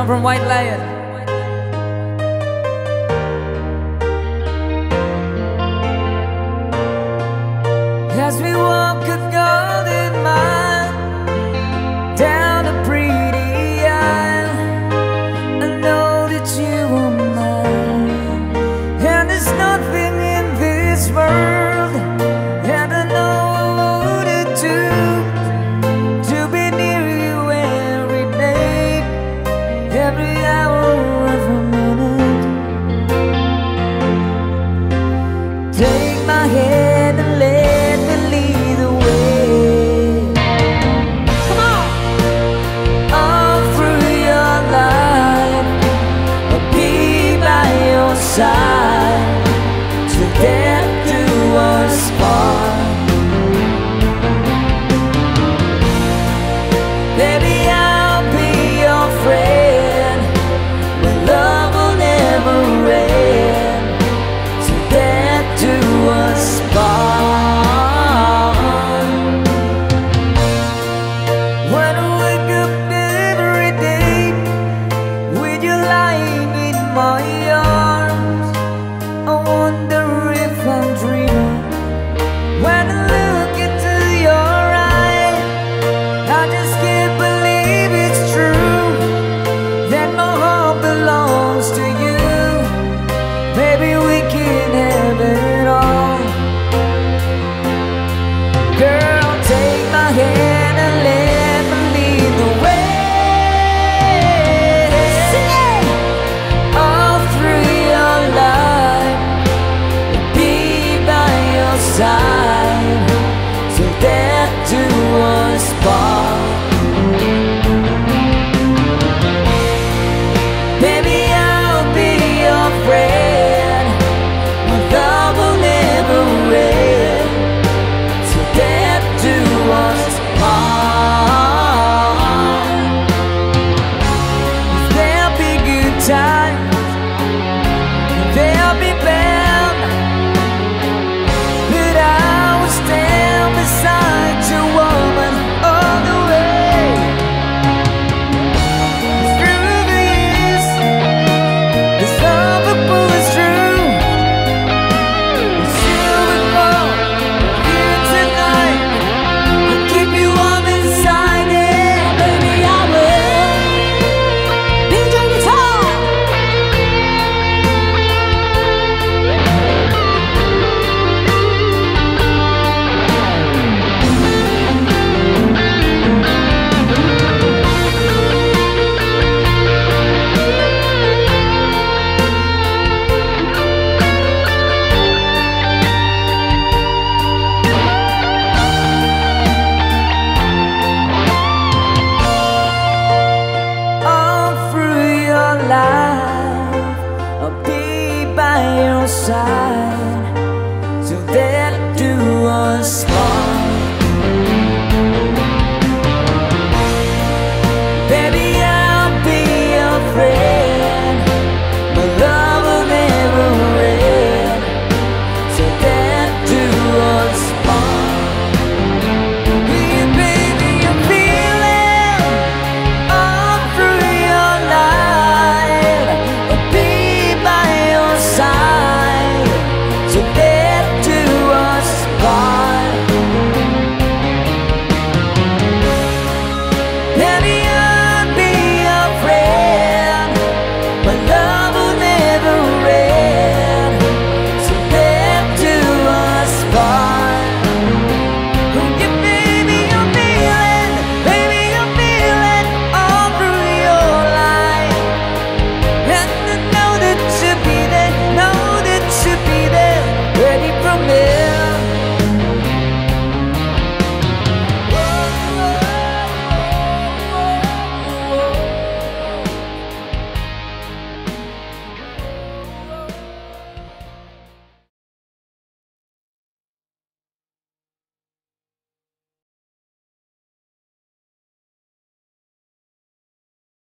come from White Lion. As we walk a golden deixar. time to get to a spot. baby.